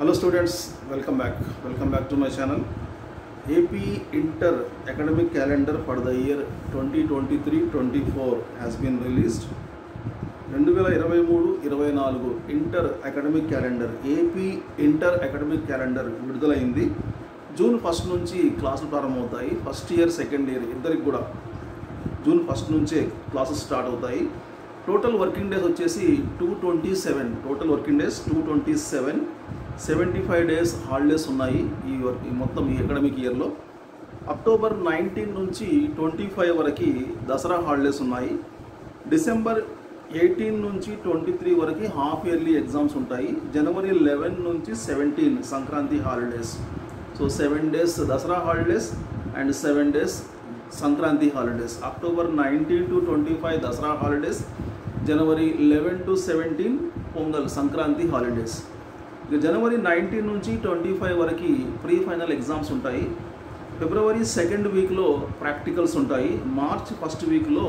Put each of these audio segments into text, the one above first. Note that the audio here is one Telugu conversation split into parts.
Hello students welcome back welcome back to my channel AP inter academic calendar for the year twenty twenty three twenty four has been released రెండు వేల ఇరవై మూడు ఇరవై నాలుగు inter academic calendar AP inter academic calendar విడుదలైంది. జూన్ ఫస్ట్ నుంచి క్లాసులు ప్రారంభమవుతాయి. ఫస్ట్ ఇయర్ సెకండ్ ఇయర్ ఇద్దరికి కూడా జూన్ ఫస్ట్ నుంచే క్లాసెస్ స్టార్ట్ అవుతాయి. టోటల్ వర్కింగ్ డేస్ వచ్చేసి two twenty seven total working days two twenty seven seventy five days holidays ఉన్నాయి ఈ వర్క్ ఈ మొత్తం ఈ అకాడమిక్ ఇయర్లో అక్టోబర్ నైన్టీన్ నుంచి ట్వంటీ ఫైవ్ వరకు దసరా హాలిడేస్ ఉన్నాయి. డిసెంబర్ ఎయిటీన్ నుంచి ట్వంటీ త్రీ వరకు హాఫ్ ఇయర్లీ ఎగ్జామ్స్ ఉంటాయి. జనవరి లెవెన్ నుంచి seventeen Sankranti holidays. So seven days Dasara holidays and seven days Sankranti holidays. October nineteen to twenty five Dasara holidays. January eleven to seventeen Pongal Sankranti holidays. ఇక జనవరి నైన్టీన్ నుంచి ట్వంటీ ఫైవ్ వరకు ప్రీ ఫైనల్ ఎగ్జామ్స్ ఉంటాయి. ఫిబ్రవరి సెకండ్ వీక్లో ప్రాక్టికల్స్ ఉంటాయి. మార్చ్ ఫస్ట్ వీక్లో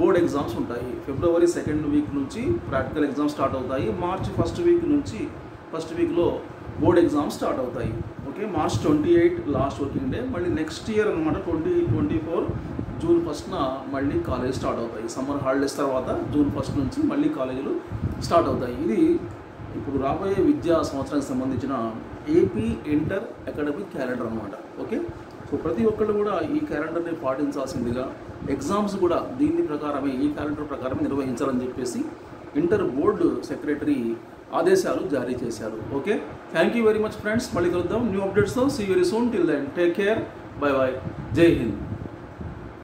బోర్డ్ ఎగ్జామ్స్ ఉంటాయి. ఫిబ్రవరి సెకండ్ వీక్ నుంచి ప్రాక్టికల్ ఎగ్జామ్స్ స్టార్ట్ అవుతాయి. మార్చ్ ఫస్ట్ వీక్ నుంచి ఫస్ట్ వీక్లో బోర్డ్ ఎగ్జామ్స్ స్టార్ట్ అవుతాయి. Okay March twenty eight last working day మళ్ళీ నెక్స్ట్ ఇయర్ అనమాట ట్వంటీ ట్వంటీ ఫోర్ జూన్ ఫస్ట్న మళ్ళీ కాలేజ్ స్టార్ట్ అవుతాయి. సమ్మర్ హాలిడేస్ తర్వాత జూన్ ఫస్ట్ నుంచి మళ్ళీ కాలేజీలు స్టార్ట్ అవుతాయి. ఇది ఇప్పుడు రాబోయే విద్యా సంవత్సరానికి సంబంధించిన ఏపీ ఇంటర్ అకాడమిక్ క్యాలెండర్ అనమాట ఓకే? సో ప్రతి ఒక్కళ్ళు కూడా ఈ క్యాలెండర్ని పాటించాల్సిందిగా ఎగ్జామ్స్ కూడా దీని ప్రకారమే ఈ క్యాలెండర్ ప్రకారమే నిర్వహించాలని చెప్పేసి ఇంటర్ బోర్డు సెక్రటరీ ఆదేశాలు జారీ చేశారు okay? Thank you very much friends మళ్ళీ కలుద్దాం. New అప్డేట్స్తో see very soon till then take care bye bye జై హింద్